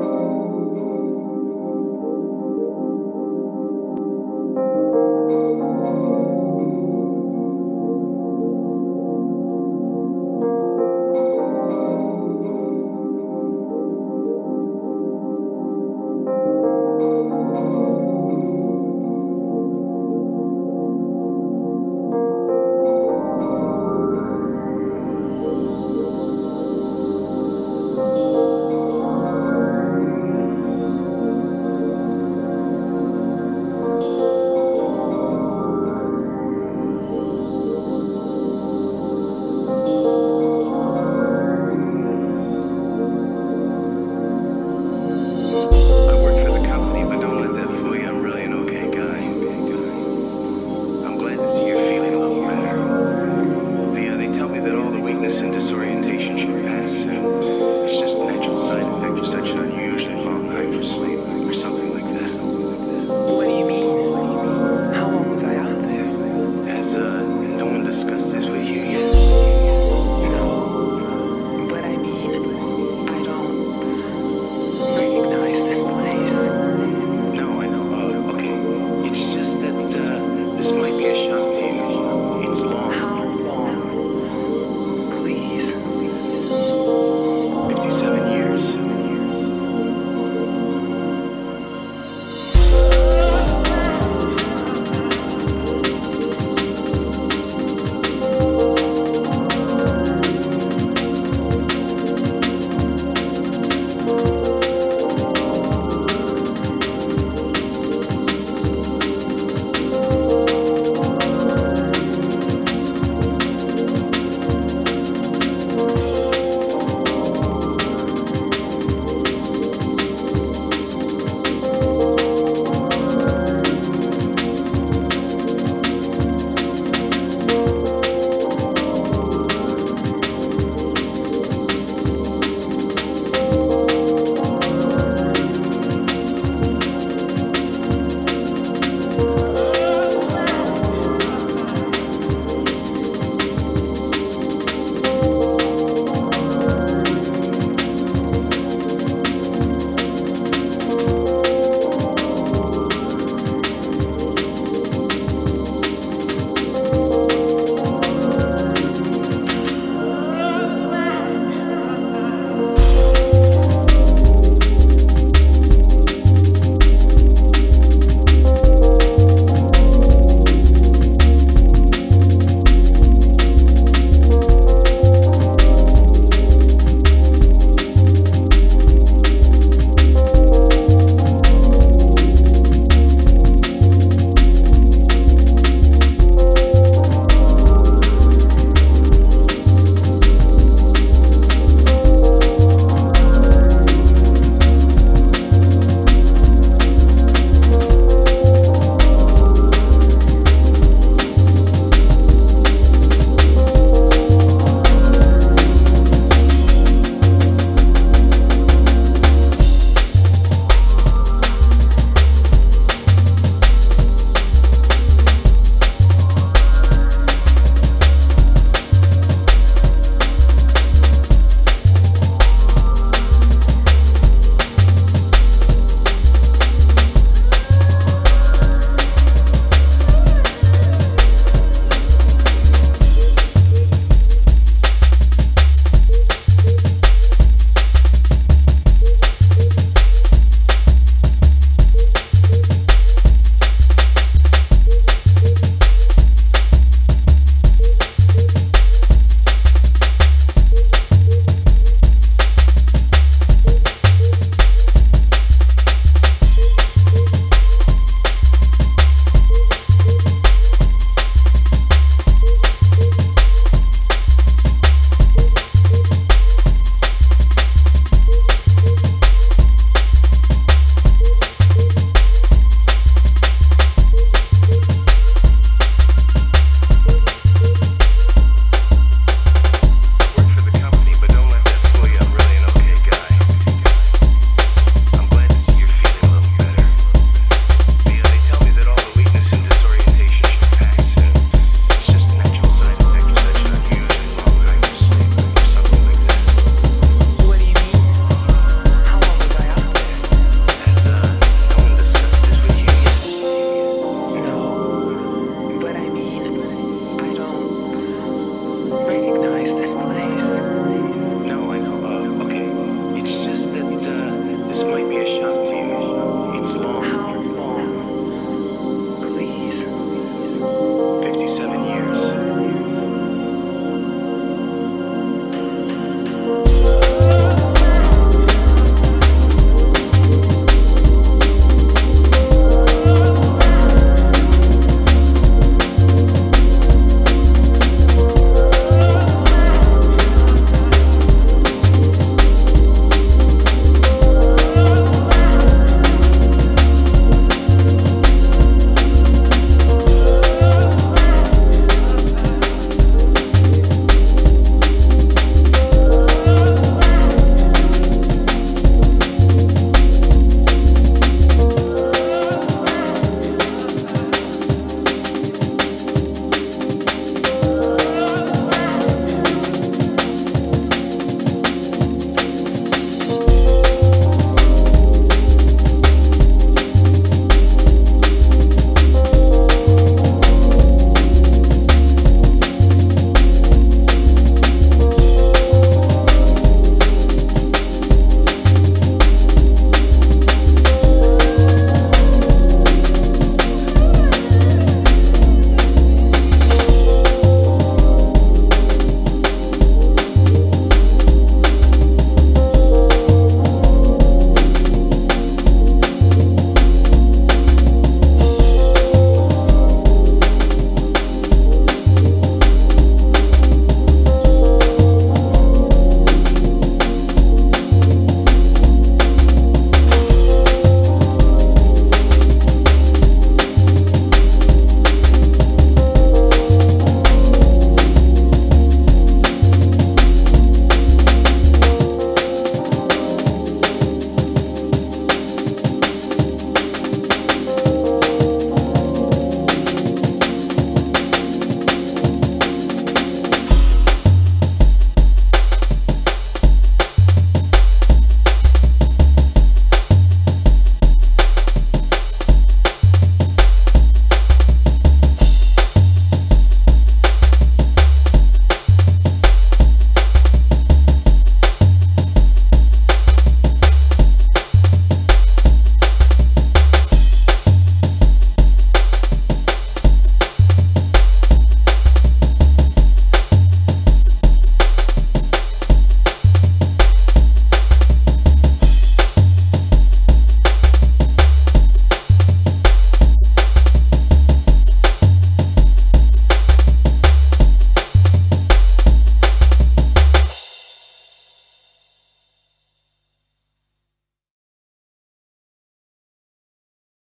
Música